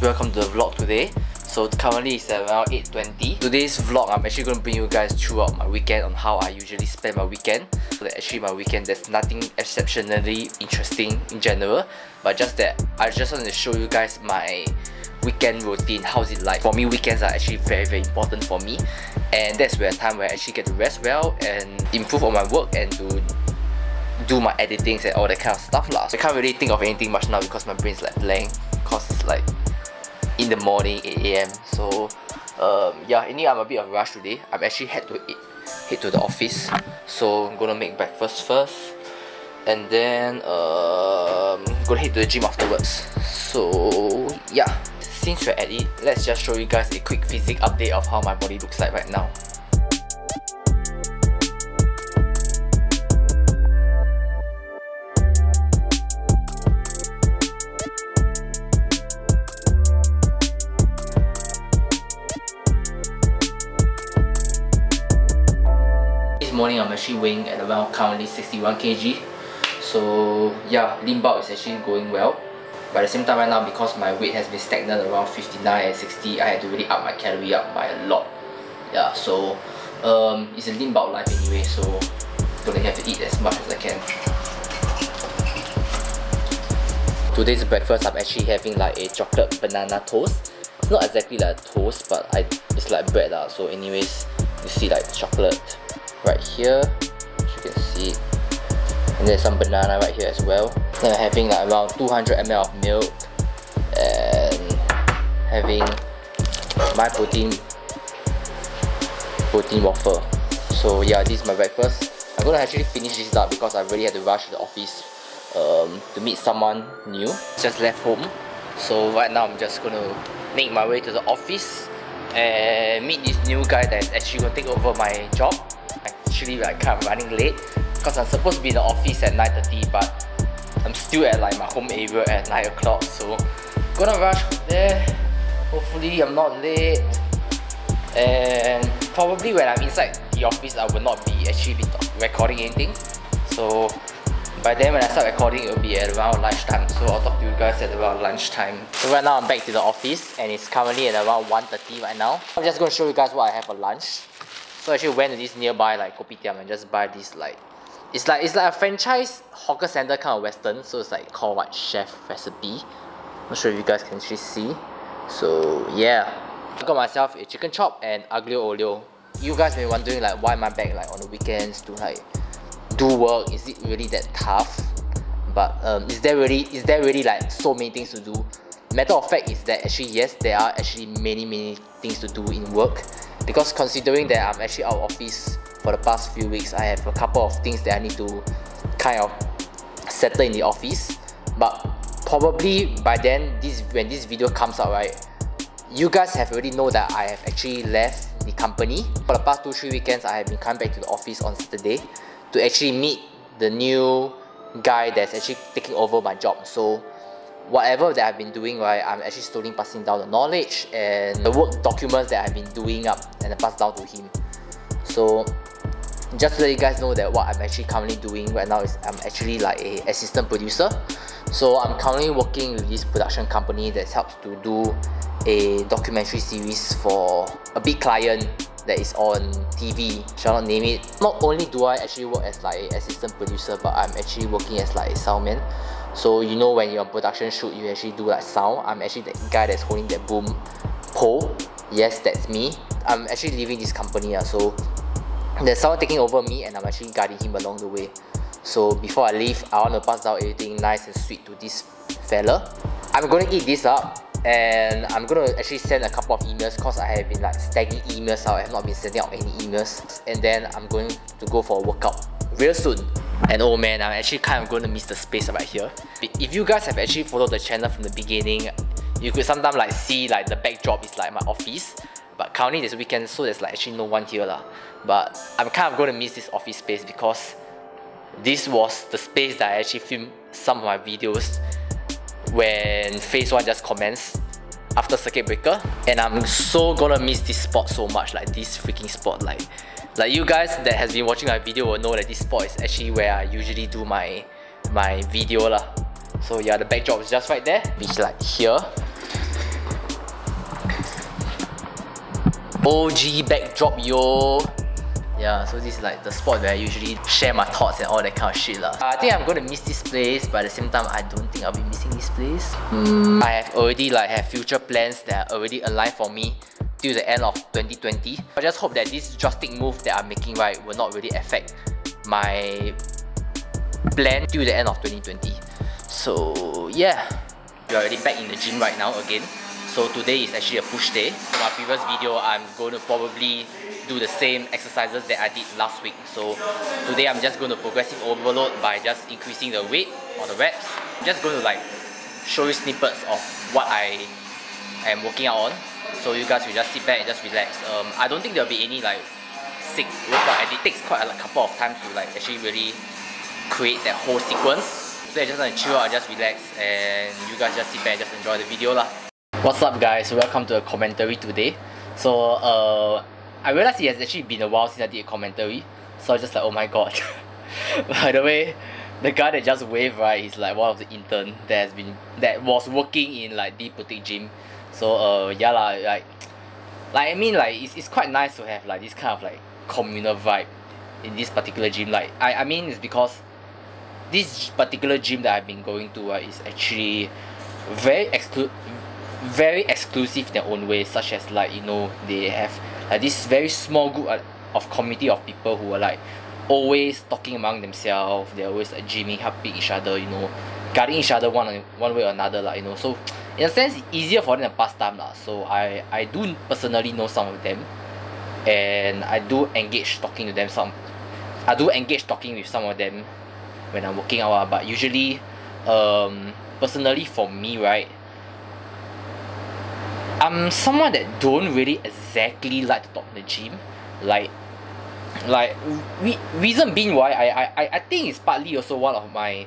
Welcome to the vlog today. So currently it's around 8.20. Today's vlog I'm actually going to bring you guys throughout my weekend on how I usually spend my weekend. So that actually my weekend there's nothing exceptionally interesting in general. But just that I just want to show you guys my weekend routine. How's it like? For me weekends are actually very very important for me. And that's where time where I actually get to rest well and improve on my work and to do my editings and all that kind of stuff lah. So I can't really think of anything much now because my brain's like blank cause it's like in the morning 8 a.m. So um, yeah, anyway I'm a bit of a rush today. I'm actually head to head to the office. So I'm gonna make breakfast first and then um, gonna head to the gym afterwards. So yeah, since we're at it, let's just show you guys a quick physique update of how my body looks like right now. Morning I'm actually weighing at around currently 61 kg so yeah lean bulk is actually going well. But at the same time right now because my weight has been stagnant around 59 and 60 I had to really up my calorie up by a lot. Yeah so um, it's a lean bulk life anyway so don't have to eat as much as I can. Today's breakfast I'm actually having like a chocolate banana toast. It's not exactly like toast but I, it's like bread uh, so anyways you see like chocolate right here as you can see. And there's some banana right here as well. Then I'm having like around 200 ml of milk and having my protein protein waffle. So yeah this is my breakfast. I'm gonna actually finish this up because I really had to rush to the office um, to meet someone new. Just left home. So right now I'm just gonna make my way to the office and meet this new guy that's actually gonna take over my job actually like kind of running late because I'm supposed to be in the office at 9.30 but I'm still at like my home area at 9 o'clock so gonna rush there. Hopefully I'm not late. And probably when I'm inside the office I will not be actually be recording anything. So by then when I start recording it will be at around lunchtime. So I'll talk to you guys at around lunchtime. So right now I'm back to the office and it's currently at around 1.30 right now. I'm just to show you guys what I have for lunch so I actually went to this nearby like kopitiam and just buy this like it's like it's like a franchise hawker center kind of western. So it's like called what? Chef recipe. Not sure if you guys can actually see. So yeah. I got myself a chicken chop and aglio olio. You guys may be wondering like why I back like on the weekends to like do work? Is it really that tough? But um, is there really is there really like so many things to do? Matter of fact is that actually yes there are actually many many things to do in work because considering that I'm actually out of office for the past few weeks I have a couple of things that I need to kind of settle in the office. But probably by then this when this video comes out right you guys have already know that I have actually left the company. For the past 2-3 weekends I have been coming back to the office on Saturday to actually meet the new guy that's actually taking over my job. So whatever that I've been doing right I'm actually slowly passing down the knowledge and the work documents that I've been doing up and I pass down to him so just to let you guys know that what I'm actually currently doing right now is I'm actually like a assistant producer so I'm currently working with this production company that helps to do a documentary series for a big client that is on TV, shall not name it. Not only do I actually work as like an assistant producer, but I'm actually working as like a soundman. So you know when you're on production shoot, you actually do like sound. I'm actually the guy that's holding that boom pole. Yes, that's me. I'm actually leaving this company, uh, so there's someone taking over me and I'm actually guiding him along the way. So before I leave, I want to pass down everything nice and sweet to this fella. I'm gonna eat this up and I'm gonna actually send a couple of emails because I have been like stacking emails out I have not been sending out any emails and then I'm going to go for a workout real soon and oh man I'm actually kind of going to miss the space right here. If you guys have actually followed the channel from the beginning you could sometimes like see like the backdrop is like my office. But currently this weekend so there's like actually no one here lah. But I'm kind of going to miss this office space because this was the space that I actually filmed some of my videos when phase 1 just commenced after circuit breaker and I'm so gonna miss this spot so much like this freaking spot like like you guys that has been watching my video will know that this spot is actually where I usually do my my video lah. So yeah the backdrop is just right there which like here OG backdrop yo yeah, so this is like the spot where I usually share my thoughts and all that kind of shit lah. I think I'm gonna miss this place, but at the same time, I don't think I'll be missing this place. Mm. I have already like have future plans that are already aligned for me till the end of 2020. I just hope that this drastic move that I'm making right will not really affect my plan till the end of 2020. So yeah, we're already back in the gym right now again. So today is actually a push day. For my previous video, I'm going to probably do the same exercises that I did last week. So today I'm just going to progressive overload by just increasing the weight or the reps. I'm just going to like show you snippets of what I am working out on. So you guys will just sit back and just relax. Um, I don't think there'll be any like sick workout and it takes quite a like, couple of times to like actually really create that whole sequence. So I just want to chill out, just relax and you guys just sit back and just enjoy the video lah. What's up guys, welcome to a commentary today. So uh, I realized it has actually been a while since I did a commentary. So I was just like, oh my god. By the way, the guy that just waved right is like one of the intern that has been that was working in like the boutique gym. So uh yeah lah like like I mean like it's, it's quite nice to have like this kind of like communal vibe in this particular gym. Like I, I mean it's because this particular gym that I've been going to right, is actually very exclu very exclusive in their own way, such as like you know they have like this very small group of community of people who are like always talking among themselves. They're always like gymming helping each other you know guiding each other one one way or another like you know. So in a sense easier for them to pass time lah. So I I do personally know some of them. And I do engage talking to them some I do engage talking with some of them when I'm working out but usually um personally for me right I'm someone that don't really exactly like to talk in the gym. Like like re- reason being why I, I I think it's partly also one of my,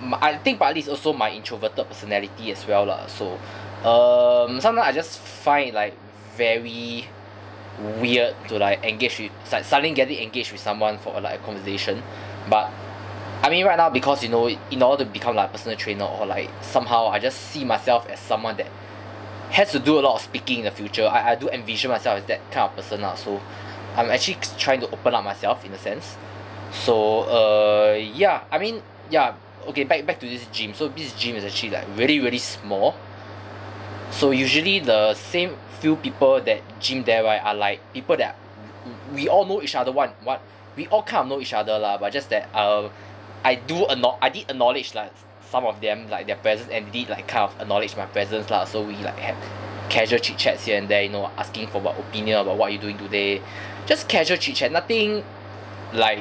my I think partly it's also my introverted personality as well lah. So um sometimes I just find like very weird to like engage with like suddenly getting engaged with someone for like a conversation. But I mean right now because you know in order to become like a personal trainer or like somehow I just see myself as someone that has to do a lot of speaking in the future. I, I do envision myself as that kind of person lah so I'm actually trying to open up myself in a sense. So uh yeah I mean yeah okay back back to this gym. So this gym is actually like really really small. So usually the same few people that gym there right are like people that we all know each other one what we all kind of know each other lah but just that uh I do acknow~ I did acknowledge like some of them like their presence and did like kind of acknowledge my presence lah. So we like had casual chit chats here and there you know asking for what opinion about what you doing today. Just casual chit chat nothing like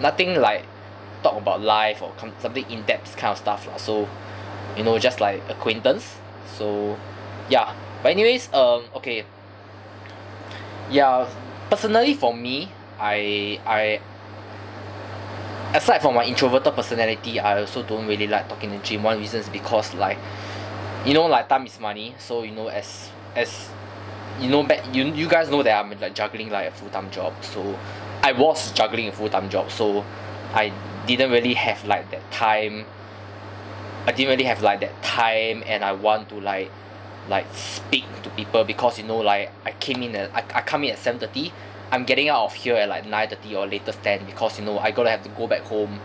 nothing like talk about life or come something in depth kind of stuff lah. So you know just like acquaintance. So yeah. But anyways um okay. Yeah personally for me I I aside from my introverted personality I also don't really like talking in the gym. One reason is because like you know like time is money. So you know as as you know back you you guys know that I'm like juggling like a full time job. So I was juggling a full time job. So I didn't really have like that time. I didn't really have like that time and I want to like like speak to people because you know like I came in at I, I come in at seven thirty I'm getting out of here at like nine thirty or latest ten because you know I gotta have to go back home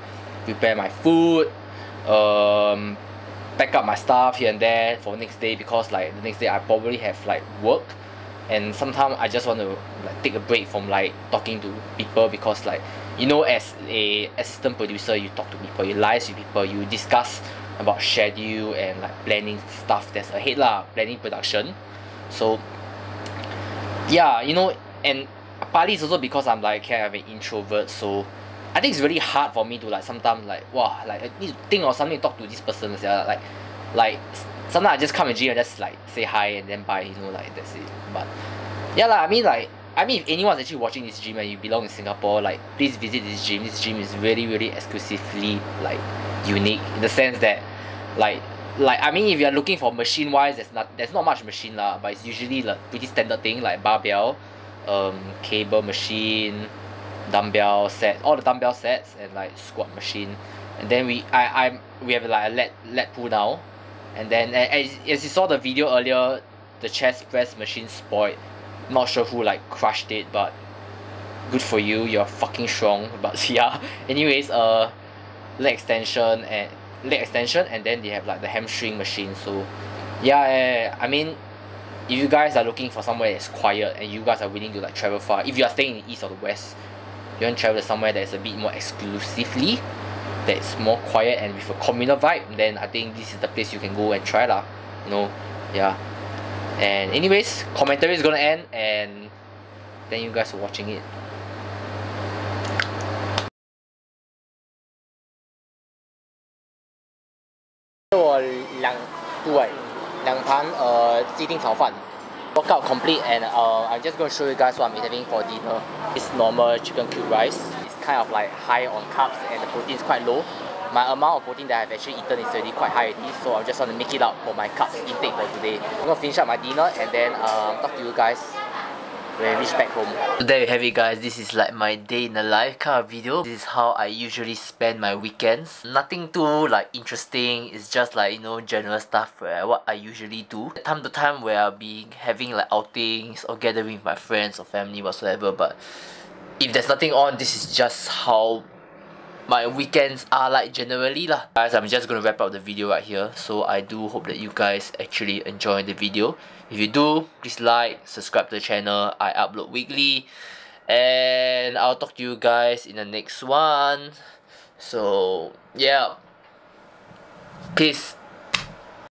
prepare my food um pack up my stuff here and there for next day because like the next day I probably have like work. And sometimes I just want to like take a break from like talking to people because like you know as a assistant producer you talk to people you liaise with people you discuss about schedule and like planning stuff that's ahead lah planning production. So yeah you know and partly it's also because I'm like kind of an introvert so I think it's really hard for me to like sometimes like !wah! like I need to think of something to talk to this person sia like like sometimes I just come to gym and just like say hi and then bye you know like that's it but yeah lah I mean like I mean if anyone's actually watching this gym and you belong in Singapore like please visit this gym this gym is really really exclusively like unique in the sense that like like I mean if you're looking for machine wise there's not there's not much machine lah but it's usually like pretty standard thing like barbell um cable machine dumbbell set all the dumbbell sets and like squat machine. And then we I I'm we have like a lat lat pull down and then as as you saw the video earlier the chest press machine spoiled. Not sure who like crushed it but good for you. You're fucking strong but yeah. Anyways uh leg extension and leg extension and then they have like the hamstring machine. So yeah, yeah, yeah I mean if you guys are looking for somewhere that's quiet and you guys are willing to like travel far if you are staying in the east or the west you want to travel to somewhere that's a bit more exclusively that's more quiet and with a communal vibe then I think this is the place you can go and try lah you know yeah. And anyways commentary is gonna end and thank you guys for watching it. Tôi là tuổi 两盘呃鸡丁炒饭 workout complete and uh, I'm just going to show you guys what I'm having for dinner. It's normal chicken cube rice. It's kind of like high on carbs and the protein is quite low. My amount of protein that I've actually eaten is already quite high already, so I just want to make it up for my carbs intake for today. I'm going to finish up my dinner and then um, talk to you guys when reach back home. There you have it guys, this is like my day in the life kind of video. This is how I usually spend my weekends. Nothing too like interesting, it's just like you know general stuff where what I usually do. Time to time where I'll be having like outings or gathering with my friends or family whatsoever but if there's nothing on this is just how my weekends are like generally lah. Guys, I'm just gonna wrap up the video right here. So I do hope that you guys actually enjoy the video. If you do, please like, subscribe to the channel. I upload weekly. And I'll talk to you guys in the next one. So, yeah. Peace.